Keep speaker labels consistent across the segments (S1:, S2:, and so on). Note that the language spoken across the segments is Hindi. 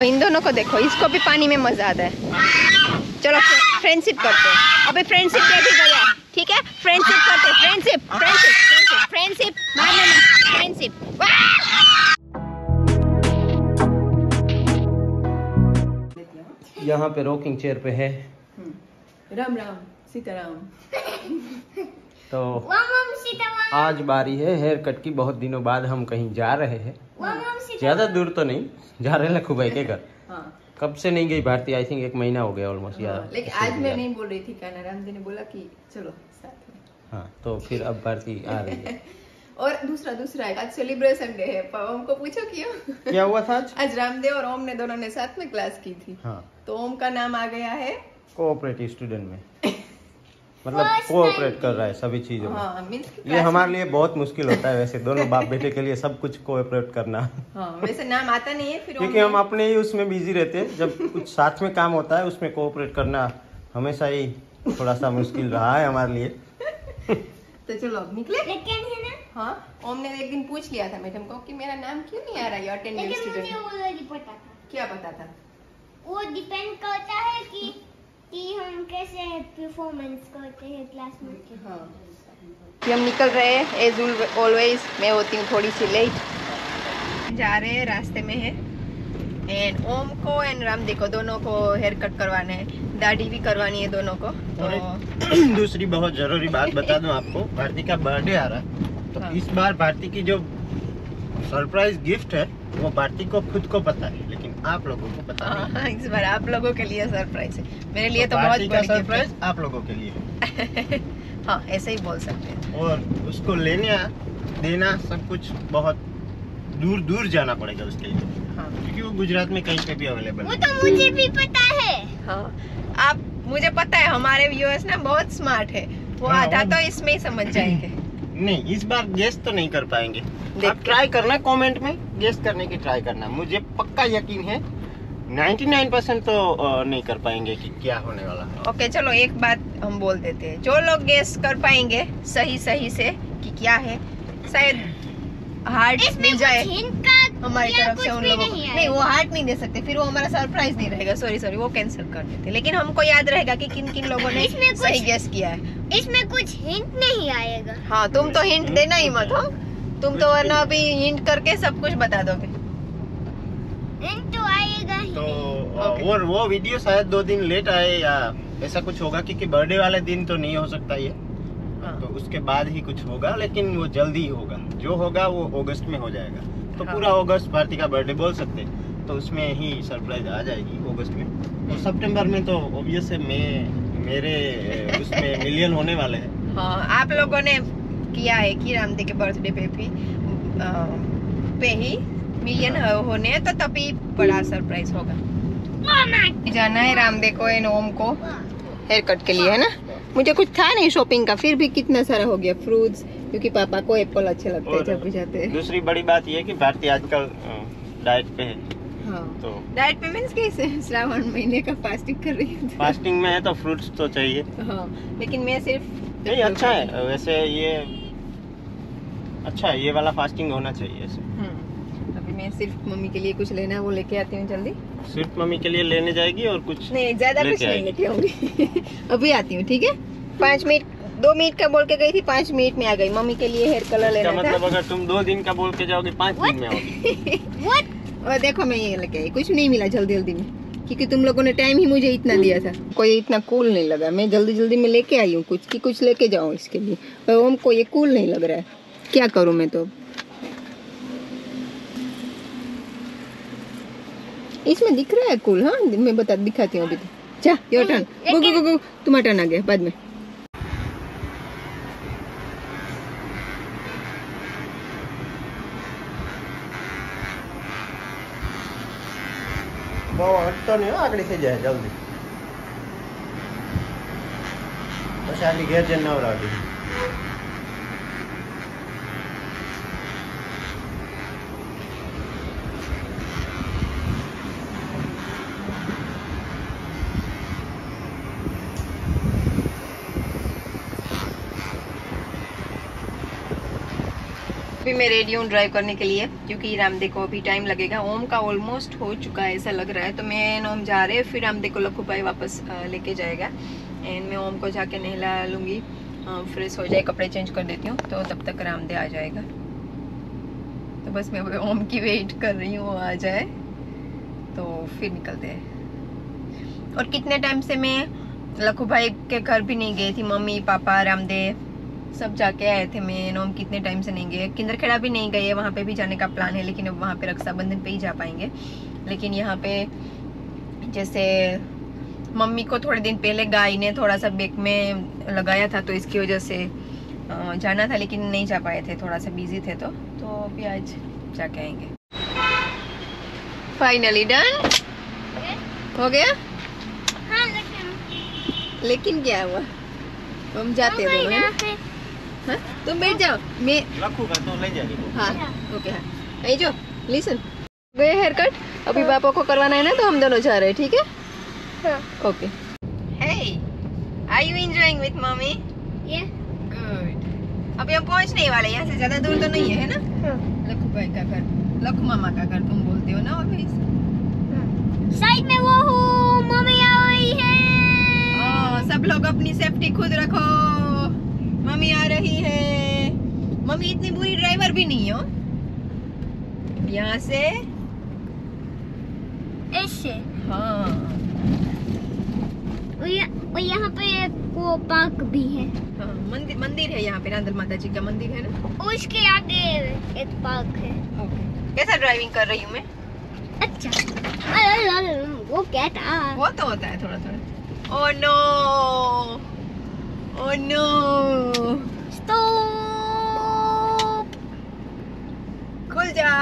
S1: इन दोनों को देखो इसको भी पानी में मज़ा आता है। चलो फ्रेंडशिप करते हैं। अबे फ्रेंडशिप क्या भी गया ठीक है? फ्रेंडशिप करते friendship friendship friendship friendship friendship
S2: यहाँ पे रॉकिंग चेयर पे है।
S1: राम राम सीताराम।
S2: तो
S3: वाम वाम सीताराम।
S2: आज बारी है हेयर कट की। बहुत दिनों बाद हम कहीं जा रहे हैं। ज़्यादा दूर तो नहीं जा रहे हैं खुबाई के घर।
S1: हाँ।
S2: कब से नहीं गई भारती आई थिंक एक महीना हो गया ऑलमोस्ट यार
S1: हाँ, लेकिन आज मैं नहीं बोल रही थी काना राम जी ने बोला कि चलो साथ में।
S2: हाँ तो फिर अब भारती आ रही है।
S1: और दूसरा दूसरा है आज सेलिब्रेशन डे है ओम को पूछो क्यों
S2: क्या हुआ था आज?
S1: आज रामदेव और ओम ने दोनों ने साथ में क्लास की थी।
S2: हाँ।
S1: तो ओम का नाम आ गया है?
S2: कोऑपरेटिव स्टूडेंट में। मतलब कोऑपरेट कर रहा है सभी चीज़ों में।
S1: हाँ
S2: ये हमारे लिए बहुत मुश्किल होता है वैसे दोनों बाप बेटे के लिए सब कुछ कोऑपरेट करना।
S1: हाँ वैसे नाम आता नहीं है फिर
S2: क्योंकि हम अपने ही उसमें बिज़ी रहते हैं। जब कुछ साथ में काम होता है उसमें कोऑपरेट करना हमेशा ही थोड़ा सा मुश्किल रहा है हमारे लिए।
S1: तो चलो अब निकले?
S3: लेकिन है ना?
S1: हाँ ओम ने एक दिन पूछ लिया था मैडम को कि मेरा नाम क्यों नहीं आ रहा है अटेंडेंस
S3: लेकिन मुझे
S1: स्टूडेंट
S3: पता था
S1: क्या पता था?
S3: वो डिपेंड करता है कि परफॉर्मेंस करते हैं क्लास में
S1: हाँ। कि हम निकल रहे हैं। एज ऑलवेज मैं होती हूँ थोड़ी सी लेट जा रहे हैं रास्ते में है। एंड ओम को एंड राम देखो दोनों को हेयर कट करवाना है। दाढ़ी भी करवानी है दोनों को। तो
S2: दूसरी बहुत ज़रूरी बात बता दूँ आपको। भारती का बर्थडे आ रहा है। तो
S1: हाँ।
S2: इस बार भारती की जो सरप्राइज़ गिफ्ट है वो भारती को खुद को पता है। आप लोगों को पता
S1: हाँ, इस बार आप लोगों के लिए सरप्राइज़ है। मेरे लिए तो, बहुत
S2: भारती
S1: बड़ी
S2: सरप्राइज़ आप लोगों के लिए। है
S1: ऐसे ही बोल सकते हैं।
S2: और उसको लेने देना सब कुछ बहुत दूर दूर जाना पड़ेगा उसके लिए।
S1: हाँ।
S2: क्योंकि वो गुजरात में कहीं पे भी अवेलेबल
S3: वो
S2: है।
S3: तो मुझे भी पता है।
S1: हाँ आप मुझे पता है हमारे व्यूअर्स ना बहुत स्मार्ट है। वो आधा तो इसमें ही समझ जाएँगे।
S2: नहीं इस बार गेस तो नहीं कर पाएँगे। आप ट्राई करना कमेंट में गेस करने की ट्राई करना। मुझे पक्का यकीन है 99% तो नहीं कर पाएँगे कि क्या होने वाला है।
S1: ओके चलो एक बात हम बोल देते हैं। जो लोग गेस कर पाएँगे सही सही से कि क्या है शायद हार्ट मिल जाए। हमारी तरफ़ से उन लोगों को।
S3: नहीं
S1: नहीं वो हार्ट नहीं दे सकते फिर वो हमारा सरप्राइज़ नहीं रहेगा। सॉरी सॉरी वो कैंसिल कर देते। लेकिन हमको याद रहेगा कि किन किन लोगों ने
S3: इसमें कुछ-
S1: सही गेस किया है।
S3: इसमें कुछ हिंट नहीं आएगा।
S1: हाँ तुम तो हिंट देना ही मत हो। तुम तो वरना अभी हिंट करके सब कुछ बता दोगे।
S3: हिंट तो आएगा ही
S2: तो. वो वो वीडियो शायद दो दिन लेट आए या ऐसा कुछ होगा क्योंकि बर्थडे वाले दिन तो नहीं हो सकता ये।
S1: हाँ।
S2: तो उसके बाद ही कुछ होगा लेकिन वो जल्दी ही होगा। जो होगा वो अगस्त में हो जाएगा। तो
S1: हाँ।
S2: पूरा अगस्त भारती का बर्थडे बोल सकते हैं। तो उसमें ही सरप्राइज़ आ जाएगी अगस्त में। और सितंबर में तो ऑब्वियस है मैं मेरे उसमें मिलियन होने वाले हैं।
S1: हाँ आप लोगों ने किया है कि रामदेव के बर्थडे पे भी पे ही मिलियन होने हैं तो तभी बड़ा सरप्राइज़ होगा। जाना है रामदेव को एंड ओम को हेयर कट के लिए है ना? मुझे कुछ था नहीं शॉपिंग का फिर भी कितना सारा हो गया फ्रूट्स क्योंकि पापा को एप्पल अच्छे लगते हैं जब भी जाते हैं।
S2: दूसरी बड़ी बात ये है कि भारती आजकल डाइट पे है।
S1: हाँ।
S2: तो
S1: डाइट पे मीन्स कैसे? श्रावण महीने का फास्टिंग कर रही हूँ।
S2: फास्टिंग में है तो फ्रूट्स तो चाहिए।
S1: हाँ लेकिन मैं सिर्फ़
S2: नहीं अच्छा है। वैसे ये अच्छा है ये वाला फास्टिंग होना चाहिए ऐसे।
S1: मैं सिर्फ़ मम्मी के लिए कुछ लेना है वो लेके आती हूँ जल्दी।
S2: सिर्फ़ मम्मी के लिए लेने जाएगी और कुछ
S1: नहीं ज़्यादा कुछ नहीं लेके आऊँगी। अभी आती हूँ ठीक है? पाँच मिनट दो मिनट का बोल के गई थी पाँच मिनट में आ गई। मम्मी के लिए हेयर कलर लेना
S2: मतलब
S1: था।
S2: अगर तुम दो दिन का बोल के जाओगे पाँच दिन में आओगी।
S1: और देखो मैं ये लेके आई। कुछ नहीं मिला जल्दी जल्दी में क्योंकि तुम लोगों ने टाइम ही मुझे इतना दिया था। कोई इतना कूल नहीं लगा। मैं जल्दी जल्दी में लेके आई हूँ कुछ कि कुछ लेके जाऊँ इसके लिए। ओम को ये कूल नहीं लग रहा है। क्या करूँ मैं तो इसमें दिख रहा है कूल हाँ मैं बता दिखाती हूँ अभी तो जा योर टर्न गो गो गो गो तुम्हारा टर्न आ गया बाद में
S2: બહુ હટતો નહીં હો આગળ થઈ જાય જલ્દી પછી આગળ ઘેર જઈને નવરાવડી
S1: अभी मैं रेडी हूँ ड्राइव करने के लिए, क्योंकि रामदेव को अभी टाइम लगेगा। ओम का ऑलमोस्ट हो चुका है, ऐसा लग रहा है। तो मैं ओम जा रहे फिर रामदेव को लखू भाई वापस लेके जाएगा। एंड मैं ओम को जाके नहला लूँगी। फ्रेश हो जाए, कपड़े चेंज कर देती हूँ। तो तब तक रामदेव आ जाएगा। तो बस मैं ओम की वेट कर रही हूँ आ जाए। तो फिर निकलते हैं। और कितने टाइम से मैं लखू भाई के घर भी नहीं गई थी, मम्मी, पापा, रामदेव सब जाके आए थे मैं नोम कितने टाइम से नहीं गए किंदरखेड़ा भी नहीं गए वहाँ पे भी जाने का प्लान है लेकिन अब वहाँ पे रक्षाबंधन पे ही जा पाएँगे। लेकिन यहाँ पे जैसे मम्मी को थोड़े दिन पहले गाय ने थोड़ा सा बेक में लगाया था तो इसकी वजह से जाना था लेकिन नहीं जा पाए थे थोड़ा सा बिज़ी थे तो। तो अभी आज जाके आएँगे। फाइनली डन हो गया?
S3: हाँ लेकिन
S1: क्या हुआ? हम जाते हैं दोनों है? हाँ? तुम बैठ जाओ। मैं
S2: लखू का तो ले जाएगी
S1: हाँ ओके हाँ। आई जो लिसन गए हेयर कट अभी पापा को करवाना है ना तो हम दोनों जा रहे हैं ठीक है?
S3: हाँ।
S1: Okay hey are you enjoying
S3: with
S1: mummy अभी हम पहुँचने वाले यहाँ से ज़्यादा दूर तो नहीं है है ना?
S3: हाँ।
S1: लखू भाई का घर लखू मामा का घर तुम बोलते हो ना अभी
S3: साइड में वो हूँ मम्मी आ रही है।
S1: हाँ, सब लोग अपनी सेफ्टी खुद रखो। मम्मी आ रही है। मम्मी इतनी बुरी ड्राइवर भी नहीं हो यहाँ से?
S3: ऐसे?
S1: हाँ।
S3: और यहाँ पे वो पार्क भी है।
S1: हाँ मंदिर मंदिर है यहाँ पे रांदल माता जी का मंदिर है ना?
S3: उसके आगे एक पार्क है।
S1: कैसा ड्राइविंग कर रही हूँ मैं?
S3: अच्छा। वो क्या था?
S1: वो तो होता है थोड़ा थोड़ा oh no oh no
S3: stop
S1: खुल जा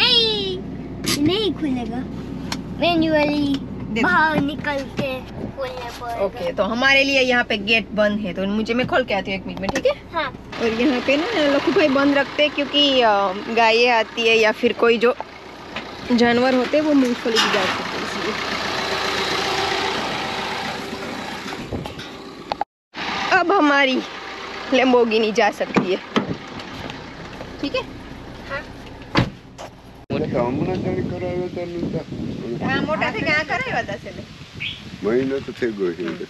S3: नहीं नहीं खुलेगा। मैन्युअली
S1: दे-
S3: बाहर निकल के खोलना पड़ेगा।
S1: ओके तो हमारे लिए यहाँ पे गेट बंद है तो मुझे मैं खोल के आती हूँ एक मिनट में ठीक है?
S3: हाँ।
S1: और यहाँ पे ना लखू भाई बंद रखते हैं क्योंकि गायें आती है या फिर कोई जो जानवर होते हैं वो मूंगफली की जा सकते हैं इसलिए। हमारी लम्बोगी नहीं जा सकती है। ठीक है? हाँ।,
S4: हाँ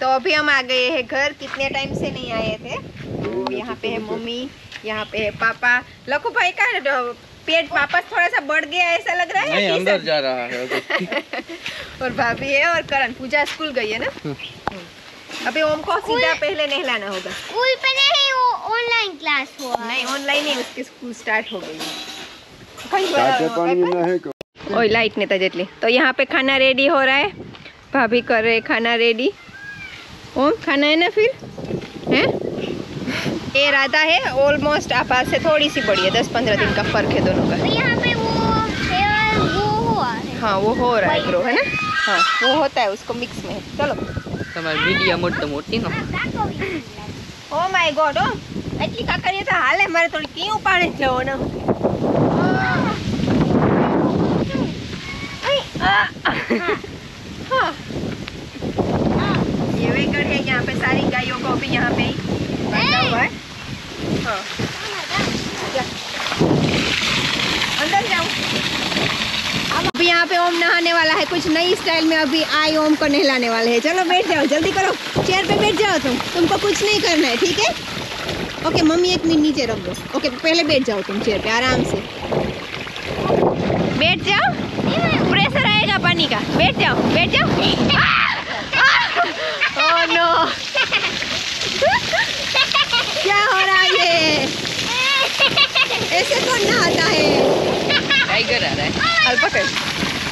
S1: तो अभी हम आ गए हैं घर। कितने टाइम से नहीं आए थे? तो यहाँ पे है मम्मी यहाँ पे है पापा। लखू भाई का पेट वापस थोड़ा सा बढ़ गया ऐसा लग रहा है
S5: नहीं अंदर जा रहा है
S1: और भाभी है और करण पूजा स्कूल गई है ना? हाँ। हम्म। अभी ओम को सीधा पहले नहलाना होगा।
S3: स्कूल पे नहीं वो ऑनलाइन क्लास हुआ।
S1: नहीं ऑनलाइन ही उसकी स्कूल स्टार्ट हो गई। ओए लाइट नहीं था जेटली। तो यहाँ पे खाना रेडी हो रहा है। भाभी कर रहे खाना रेडी ओम खाना है ना फिर? हैं? ये राधा है ऑलमोस्ट आभा से थोड़ी सी बड़ी है दस पंद्रह दिन का फ़र्क है दोनों का।
S3: तो यहाँ पे वो वो हुआ है।
S1: हाँ वो हो रहा है ग्रो है ना? हाँ। वो होता है उसको मिक्स में। चलो।
S5: તમારી મીડિયા મોટી મોટી નો
S1: ઓ માય ગોડ ઓ એટલી કાકરીઓ તો હાલે મારે થોડી કી ઉપાડે જ જવો ને आई, आ, हाँ। ये वेगड़ है यहाँ पे सारी गायों को भी यहाँ पे ही बांधा हुआ है हाँ यहाँ पे ओम नहाने वाला है कुछ नई स्टाइल में अभी आई ओम को नहलाने वाले हैं। चलो बैठ जाओ जल्दी करो। चेयर पे बैठ जाओ तुम। तुमको कुछ नहीं करना है ठीक है? ओके मम्मी एक मिनट नीचे रख दो। ओके पहले बैठ जाओ तुम चेयर पे आराम से। बैठ जाओ। प्रेशर आएगा पानी का। बैठ जाओ बैठ जाओ। ओह नो क्या हो रहा है? ये ऐसे कौन नहाता है?
S5: टाइगर आ रहा है।
S1: अल्पा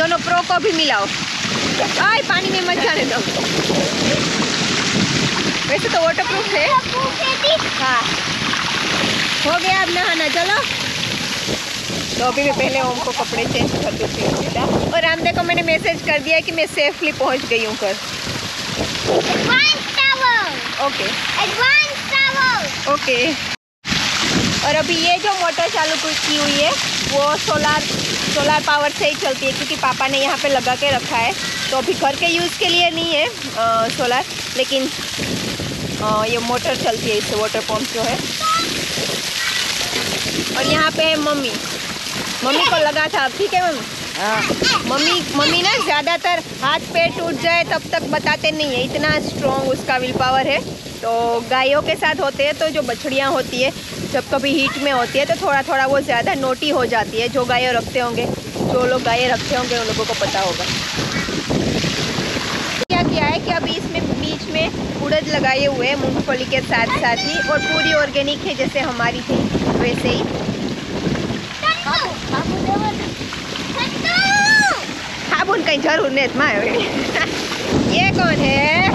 S1: दोनों प्रो को भी मिलाओ। आय पानी में मत जाने दो। वैसे तो वाटर प्रूफ है। हाँ। हो गया अब नहाना चलो। तो अभी मैं पहले ओम को कपड़े चेंज कर देती हूँ बेटा और रामदेव को मैंने मैसेज कर दिया कि मैं सेफली पहुँच गई हूँ घर। ओके ओके और अभी ये जो मोटर चालू की हुई है वो सोलार सोलार पावर से ही चलती है क्योंकि पापा ने यहाँ पे लगा के रखा है। तो अभी घर के यूज़ के लिए नहीं है अ, सोलार लेकिन अ, ये मोटर चलती है इससे वाटर पंप जो है। और यहाँ पे है मम्मी। मम्मी को लगा था अब ठीक है मम्मी? हाँ। मम्मी मम्मी ना ज़्यादातर हाथ पैर टूट जाए तब तक बताते नहीं है। इतना स्ट्रॉन्ग उसका विल पावर है। तो गायों के साथ होते हैं तो जो बछड़ियाँ होती है जब कभी हीट में होती है तो थोड़ा थोड़ा वो ज़्यादा नोटी हो जाती है, जो गायें रखते होंगे। जो लोग गायें रखते होंगे, उन लोगों को पता होगा। क्या किया है कि अभी इसमें बीच में उड़द लगाए हुए हैं, मूंगफली के साथ साथ ही, और पूरी ऑर्गेनिक है, जैसे हमारी थी, वैसे ही। साबुन कहीं ज़रूर माँ ये कौन है?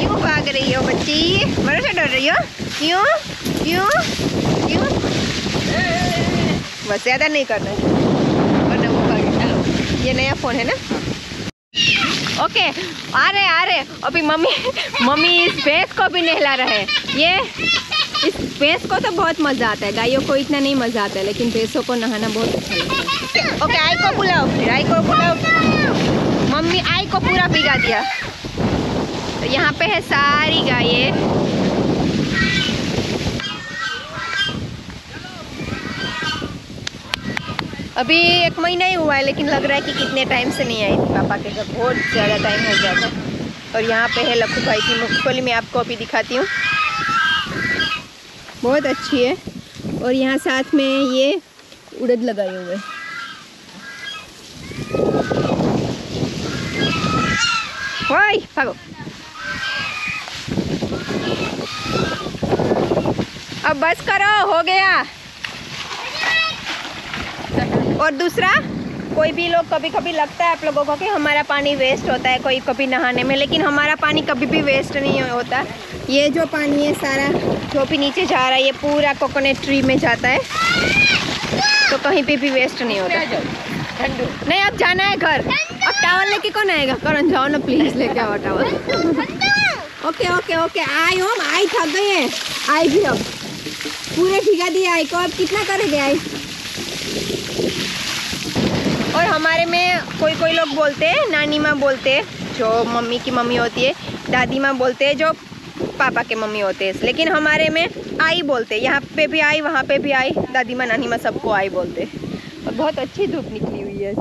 S1: क्यों भाग रही हो बच्ची? मेरे से डर रही हो? क्यों? क्यों क्यों बस, ज़्यादा नहीं करना है। वरना वो भागे हेलो ये नया फ़ोन है ना? ओके आ रहे आ रहे अभी मम्मी मम्मी इस भैंस को भी नहला रहे ये, इस भैंस को तो बहुत मज़ा आता है। गायों को इतना नहीं मज़ा आता है, लेकिन भैंसों को नहाना बहुत अच्छा लगता है। ओके आई को बुलाओ, फिर आई को बुलाओ। मम्मी, आई को पूरा भिगा दिया। तो यहाँ पे है सारी गायें। अभी एक महीना ही हुआ है, लेकिन लग रहा है कि कितने टाइम से नहीं आई थी पापा के घर। बहुत ज़्यादा टाइम हो गया था। और यहाँ पे है लखू भाई की मूंगफली, मैं आपको अभी दिखाती हूँ। बहुत अच्छी है। और यहाँ साथ में ये उड़द लगाए हुए। ओए, भागो। अब बस करो, हो गया। और दूसरा, कोई भी लोग कभी कभी लगता है आप लोगों को कि हमारा पानी वेस्ट होता है, कोई कभी नहाने में, लेकिन हमारा पानी कभी भी वेस्ट नहीं होता। ये जो पानी है सारा, जो भी नीचे जा रहा है, ये पूरा कोकोनट ट्री में जाता है। तो कहीं पे भी वेस्ट नहीं होता। नहीं, अब जाना है घर। अब टावल लेके कौन आएगा? करण, जाओ ना प्लीज़ लेके आओ towel okay okay okay I हम आई थक गए आई भी अब। पूरे भिगा दिए आई को। अब कितना करेंगे आई और हमारे में कोई कोई लोग बोलते हैं, नानी माँ बोलते हैं, जो मम्मी की मम्मी होती है, दादी माँ बोलते हैं, जो पापा के मम्मी होते हैं। लेकिन हमारे में आई बोलते हैं, यहाँ पे भी आई, वहाँ पे भी आई, दादी माँ, नानी माँ सबको आई बोलते और बहुत अच्छी धूप निकली हुई है।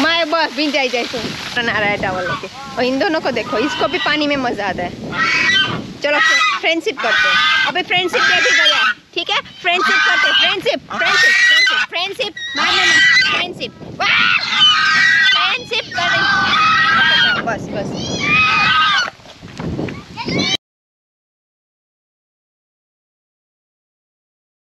S1: माए बस भिंजाई जाए तो आ रहा है टावल लेके। और इन दोनों को देखो, इसको भी पानी में मज़ा आता है। चलो फ्रेंडशिप करते हैं। अभी फ्रेंडशिप दे भी गया? ठीक है? फ्रेंडशिप करते हैं। Friendship friendship friendship friendship friendship friendship कर बस बस।